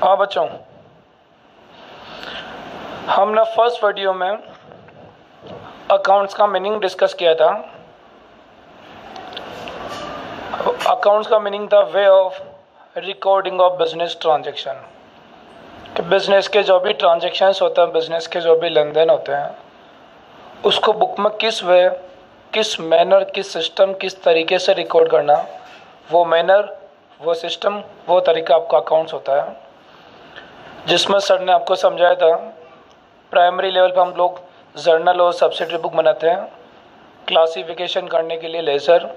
हाँ बच्चों। हमने फ़र्स्ट वीडियो में अकाउंट्स का मीनिंग डिस्कस किया था। अकाउंट्स का मीनिंग था way of recording of business transaction कि बिज़नेस के जो भी ट्रांजैक्शंस होते हैं बिज़नेस के जो भी लेन देन होते हैं, उसको बुक में किस वे किस मैनर किस सिस्टम किस तरीके से रिकॉर्ड करना, वो मैनर वो सिस्टम वो तरीका आपका अकाउंट्स होता है। जिसमें सर ने आपको समझाया था प्राइमरी लेवल पर हम लोग जर्नल और सब्सिडरी बुक बनाते हैं। क्लासिफिकेशन करने के लिए लेज़र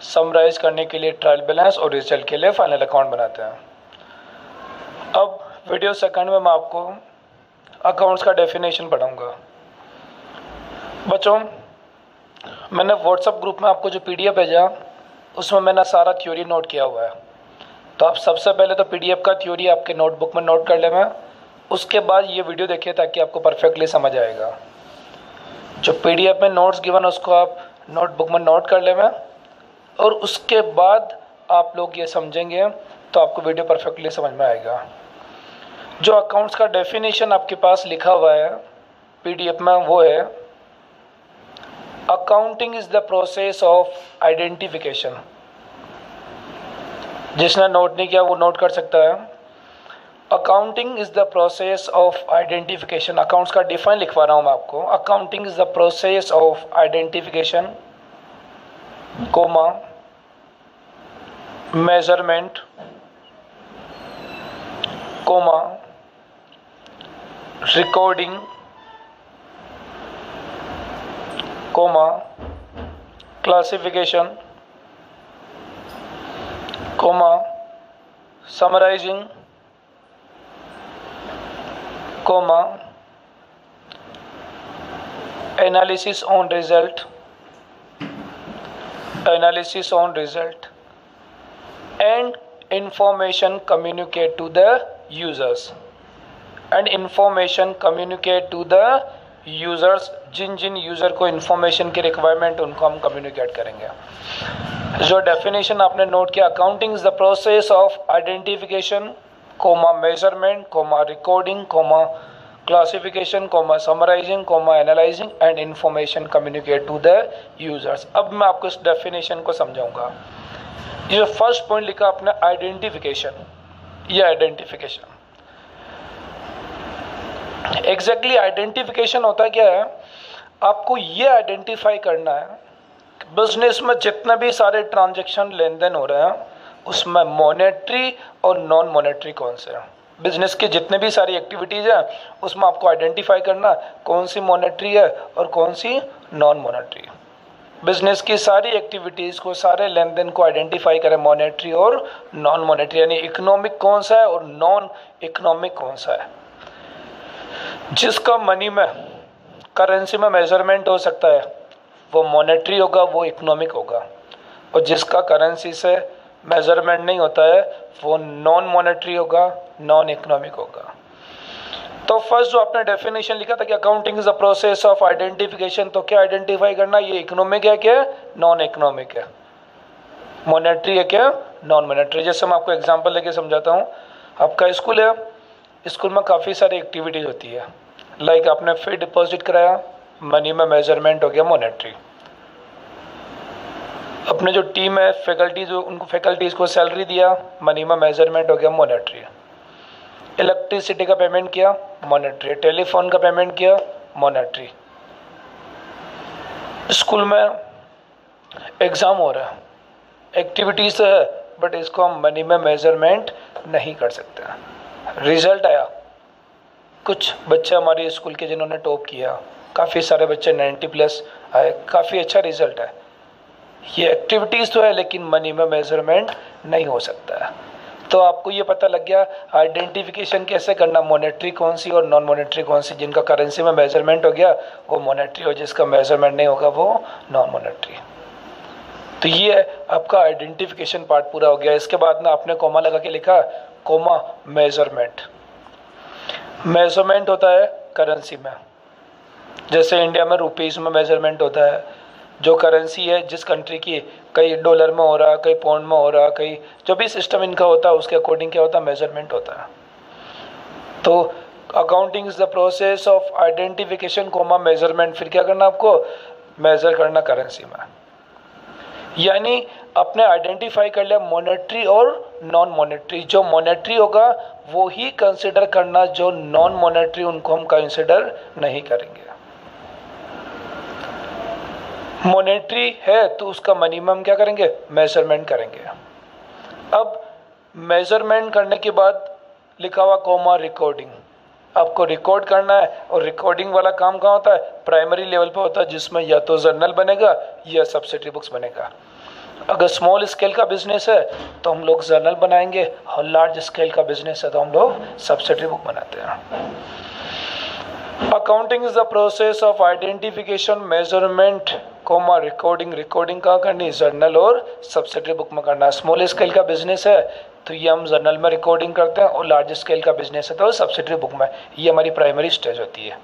समराइज करने के लिए ट्रायल बैलेंस और रिज़ल्ट के लिए फाइनल अकाउंट बनाते हैं। अब वीडियो सेकंड में मैं आपको अकाउंट्स का डेफिनेशन पढ़ाऊँगा। बच्चों, मैंने व्हाट्सएप ग्रुप में आपको जो पीडीएफ भेजा, उसमें मैंने सारा थ्योरी नोट किया हुआ है। तो आप सबसे पहले तो पीडीएफ का थ्योरी आपके नोटबुक में नोट कर लेना उसके बाद ये वीडियो देखिए ताकि आपको परफेक्टली समझ आएगा। जो पीडीएफ में नोट्स गिवन उसको आप नोटबुक में नोट कर लेना और उसके बाद आप लोग ये समझेंगे तो आपको वीडियो परफेक्टली समझ में आएगा। जो अकाउंट्स का डेफिनेशन आपके पास लिखा हुआ है पीडीएफ में वो है accounting is the process of identification जिसने नोट नहीं किया, वो नोट कर सकता है। Accounting is the process of identification accounts का डिफाइन लिखवा रहा हूँ मैं आपको। Accounting is the process of identification comma measurement comma recording comma classification comma summarizing. Comma analysis on result. Analysis on result. And information communicate to the users. And information communicate to the users जिन जिन user को information की requirement उनको हम communicate करेंगे। जो definition आपने note किया accounting is the process of identification comma measurement comma recording comma classification comma summarising comma analysing and information communicate to the users अब मैं आपको इस डेफिनेशन को समझाऊँगा। ये फ़र्स्ट पॉइंट लिखा आपने आइडेंटिफिकेशन ये आइडेंटिफिकेशन एग्जैक्टली आइडेंटिफिकेशन होता क्या है? आपको ये आइडेंटिफाई करना है बिज़नेस में जितने भी सारे ट्रांजेक्शन लेन देन हो रहे हैं, उसमें मोनेट्री और नॉन मोनेट्री कौन से हैं? बिज़नेस की जितने भी सारी एक्टिविटीज़ हैं, उसमें आपको आइडेंटिफाई करना कौन सी मोनेट्री है और कौन सी नॉन मोनेट्री बिज़नेस की सारी एक्टिविटीज़ को, सारे लेन देन को आइडेंटिफाई करें मोनेट्री और नॉन मोनेट्री यानी इकोनॉमिक कौन सा है और नॉन इकोनॉमिक कौन सा है। जिसका मनी में करेंसी में मेज़रमेंट हो सकता है, वो मॉनेटरी होगा, वो इकोनॉमिक होगा। और जिसका करेंसी से मेज़रमेंट नहीं होता है, वो नॉन मॉनेटरी होगा नॉन इकोनॉमिक होगा। तो फ़र्स्ट जो आपने डेफिनेशन लिखा था कि accounting is a process of identification तो क्या आइडेंटिफाई करना, ये इकोनॉमिक है क्या नॉन इकोनॉमिक है? मॉनेटरी है क्या नॉन मॉनेटरी जैसे मैं आपको एग्जांपल लेके समझाता हूँ। आपका स्कूल है स्कूल में काफ़ी सारी एक्टिविटीज़ होती है। लाइक आपने फिर डिपॉजिट कराया मनी में मेज़रमेंट हो गया मोनेट्री अपने जो टीम है फैकल्टीज उनको फैकल्टीज़ को सैलरी दिया मनी में मेज़रमेंट हो गया मोनेट्री इलेक्ट्रिसिटी का पेमेंट किया मोनेट्री टेलीफोन का पेमेंट किया मोनेट्री स्कूल में एग्ज़ाम हो रहा है। एक्टिविटीज़ है बट इसको हम मनी में मेज़रमेंट नहीं कर सकते। रिज़ल्ट आया। कुछ बच्चे हमारे स्कूल के जिन्होंने टॉप किया, काफ़ी सारे बच्चे 90 प्लस आए, काफ़ी अच्छा रिज़ल्ट है। ये एक्टिविटीज़ तो है, लेकिन मनी में मेज़रमेंट नहीं हो सकता है। तो आपको ये पता लग गया, आइडेंटिफिकेशन कैसे करना मोनेट्री कौन सी और नॉन मोनेट्री कौन सी, जिनका करेंसी में मेज़रमेंट हो गया, वो मोनेट्री और जिसका मेज़रमेंट नहीं होगा, वो नॉन मोनेट्री तो ये आपका आइडेंटिफिकेशन पार्ट पूरा हो गया। इसके बाद ना आपने कोमा लगा के लिखा कोमा मेज़रमेंट मेज़रमेंट होता है करेंसी में। जैसे इंडिया में रुपीज़ में मेज़रमेंट होता है। जो करेंसी है, जिस कंट्री की कई डॉलर में हो रहा, कई पाउंड में हो रहा, कई जो भी सिस्टम इनका होता है उसके अकॉर्डिंग क्या होता है मेज़रमेंट होता है। तो accounting is the process of identification comma measurement फिर क्या करना आपको? मेजर करना करेंसी में। यानी अपने आइडेंटिफाई कर लिया मोनेटरी और नॉन मोनेटरी जो मोनेटरी होगा वो ही कंसिडर करना जो नॉन मोनेटरी उनको हम कंसिडर नहीं करेंगे। मोनेटरी है तो उसका मिनिमम क्या करेंगे? मेज़रमेंट करेंगे। अब मेज़रमेंट करने के बाद लिखा हुआ कोमा रिकॉर्डिंग आपको रिकॉर्ड करना है और रिकॉर्डिंग वाला काम कहाँ होता है? प्राइमरी लेवल पे होता है जिसमें या तो जर्नल बनेगा या सब्सिडी बुक्स बनेगा। अगर स्मॉल स्केल का बिज़नेस है तो हम लोग जर्नल बनाएँगे और लार्ज स्केल का बिज़नेस है तो हम लोग सब्सिडी बुक बनाते हैं। Accounting is the process of identification measurement comma recording recording कहाँ करनी जर्नल और सब्सिडी बुक में करना स्मॉल स्केल का बिज़नेस है तो ये हम जर्नल में रिकॉर्डिंग करते हैं और लार्ज स्केल का बिज़नेस है तो सब्सिडरी बुक में। ये हमारी प्राइमरी स्टेज होती है।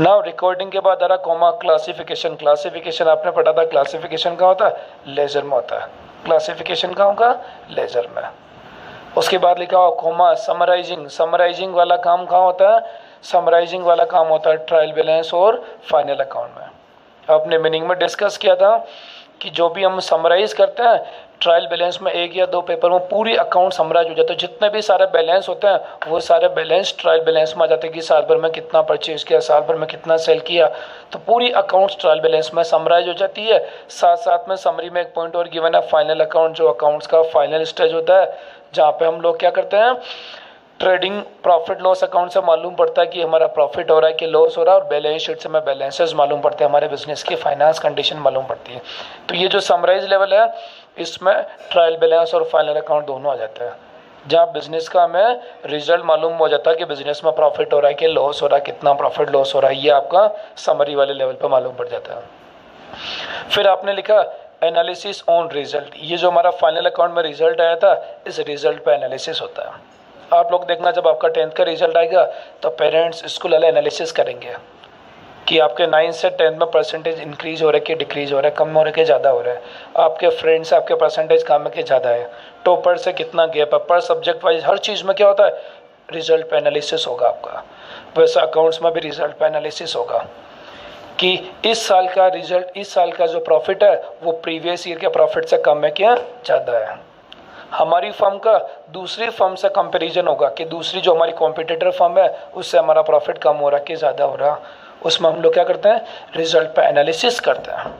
नाउ रिकॉर्डिंग के बाद आ रहा कॉमा क्लासिफिकेशन क्लासिफिकेशन आपने पढ़ा था क्लासिफिकेशन का होता है? लेजर में होता है। क्लासिफिकेशन का होगा? लेजर में। उसके बाद लिखा हुआ कॉमा समराइजिंग समराइजिंग वाला काम कहाँ होता है? समराइजिंग वाला काम होता है ट्रायल बैलेंस और फाइनल अकाउंट में। आपने मीनिंग में डिस्कस किया था कि जो भी हम समराइज करते हैं ट्रायल बैलेंस में एक या दो पेपर में पूरी अकाउंट समराइज हो जाता है। जितने भी सारे बैलेंस होते हैं, वो सारे बैलेंस ट्रायल बैलेंस में आ जाते हैं कि साल भर में कितना परचेज किया, साल भर में कितना सेल किया। तो पूरी अकाउंट्स ट्रायल बैलेंस में समराइज हो जाती है। साथ साथ में समरी में एक पॉइंट और गिवन है फाइनल अकाउंट जो अकाउंट्स का फाइनल स्टेज होता है, जहाँ पे हम लोग क्या करते हैं ट्रेडिंग प्रॉफिट लॉस अकाउंट से मालूम पड़ता है कि हमारा प्रॉफिट हो रहा है कि लॉस हो रहा है और बैलेंस शीट से हमें बैलेंसेस मालूम पड़ते हैं। हमारे बिज़नेस की फाइनेंस कंडीशन मालूम पड़ती है। तो ये जो समराइज लेवल है इसमें ट्रायल बैलेंस और फाइनल अकाउंट दोनों आ जाते हैं। जहाँ बिज़नेस का हमें रिज़ल्ट मालूम हो जाता है कि बिज़नेस में प्रॉफिट हो रहा है कि लॉस हो रहा है, कितना प्रॉफिट लॉस हो रहा है, ये आपका समरी वाले लेवल पर मालूम पड़ जाता है। फिर आपने लिखा एनालिसिस ऑन रिज़ल्ट ये जो हमारा फाइनल अकाउंट में रिज़ल्ट आया था, इस रिज़ल्ट पे एनालिसिस होता है। आप लोग देखना जब आपका टेंथ का रिज़ल्ट आएगा तो पेरेंट्स स्कूल वाले एनालिसिस करेंगे। कि आपके नाइन्थ से टेंथ में परसेंटेज इंक्रीज हो रहा है कि डिक्रीज हो रहा है, कम हो रहा है कि ज़्यादा हो रहा है? आपके फ्रेंड्स आपके परसेंटेज कम है कि ज़्यादा है? टॉपर से कितना गैप है? पर सब्जेक्ट वाइज हर चीज़ में क्या होता है? रिज़ल्ट पे एनालिसिस होगा आपका। वैसे अकाउंट्स में भी रिज़ल्ट पे एनालिसिस होगा कि इस साल का रिज़ल्ट इस साल का जो प्रॉफिट है, वो प्रीवियस ईयर के प्रॉफिट से कम है क्या ज़्यादा है? हमारी फर्म का दूसरी फर्म से कंपैरिजन होगा कि दूसरी जो हमारी कॉम्पिटिटर फर्म है, उससे हमारा प्रॉफिट कम हो रहा है कि ज़्यादा हो रहा? उसमें हम लोग क्या करते हैं? रिज़ल्ट पर एनालिसिस करते हैं।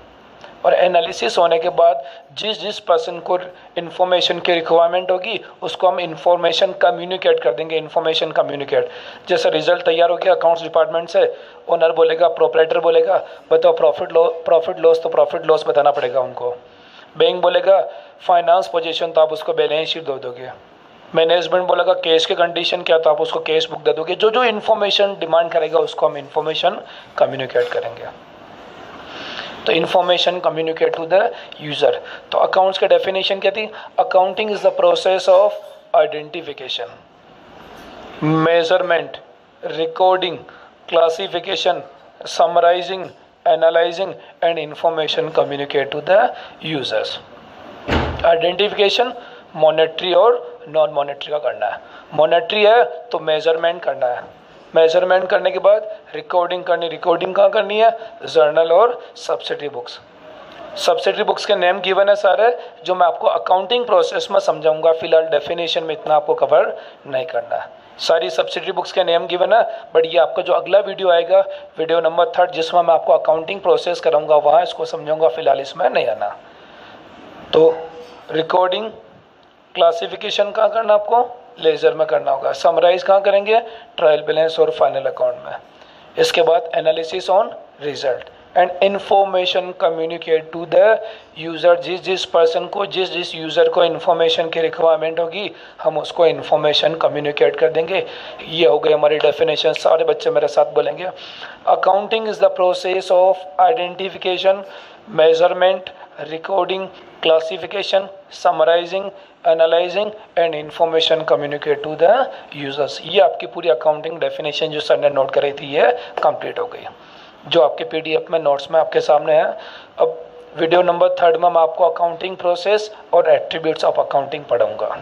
और एनालिसिस होने के बाद जिस जिस पर्सन को इन्फॉर्मेशन की रिक्वायरमेंट होगी, उसको हम इन्फॉर्मेशन कम्युनिकेट कर देंगे इन्फॉर्मेशन कम्युनिकेट जैसे रिज़ल्ट तैयार हो गया अकाउंट्स डिपार्टमेंट से ओनर बोलेगा प्रोपरेटर बोलेगा, बताओ प्रॉफिट लॉ प्रॉफिट लॉस तो प्रॉफिट लॉस बताना पड़ेगा उनको। बैंक बोलेगा फाइनेंस पोजीशन तो आप उसको बैलेंस शीट दो दोगे। मैनेजमेंट बोलेगा केस के कंडीशन क्या तो आप उसको केस बुक दे दोगे। जो जो इन्फॉर्मेशन डिमांड करेगा, उसको हम इन्फॉर्मेशन कम्युनिकेट करेंगे। तो information communicate to the user तो अकाउंट्स का डेफिनेशन क्या थी? Accounting is the process of identification measurement recording classification summarising analyzing, and information communicate to the users. Identification monetary और नॉन मॉनेटरी का करना है। मॉनेटरी है तो मेज़रमेंट करना है। मेज़रमेंट करने के बाद रिकॉर्डिंग करनी रिकॉर्डिंग कहाँ करनी है? जर्नल और सब्सिडी बुक्स सब्सिडी बुक्स के नेम गिवन है सारे, जो मैं आपको अकाउंटिंग प्रोसेस में समझाऊँगा। फ़िलहाल डेफिनेशन में इतना आपको कवर नहीं करना है। सारी सब्सिडी बुक्स के नेम गिवन है बट ये आपका जो अगला वीडियो आएगा वीडियो नंबर थर्ड जिसमें मैं आपको अकाउंटिंग प्रोसेस कराऊँगा, वहाँ इसको समझाऊँगा, फ़िलहाल इसमें नहीं आना। तो रिकॉर्डिंग क्लासिफिकेशन कहाँ करना आपको? लेज़र में करना होगा। समराइज कहाँ करेंगे? ट्रायल बैलेंस और फाइनल अकाउंट में। इसके बाद analysis on result and information communicate to the user. जिस जिस पर्सन को, जिस जिस यूज़र को इन्फॉर्मेशन की रिक्वायरमेंट होगी, हम उसको इन्फॉर्मेशन कम्युनिकेट कर देंगे। ये हो गई हमारी डेफिनेशन। सारे बच्चे मेरे साथ बोलेंगे। Accounting is the process of identification. Measurement recording classification summarising analysing and information communicate to the users ये आपकी पूरी अकाउंटिंग डेफिनेशन जो सर ने नोट कराई थी, ये कंप्लीट हो गई। जो आपके पीडीएफ में नोट्स में आपके सामने है, अब वीडियो नंबर थर्ड में मैं आपको अकाउंटिंग प्रोसेस और एट्रीब्यूट्स ऑफ़ अकाउंटिंग पढ़ाऊँगा।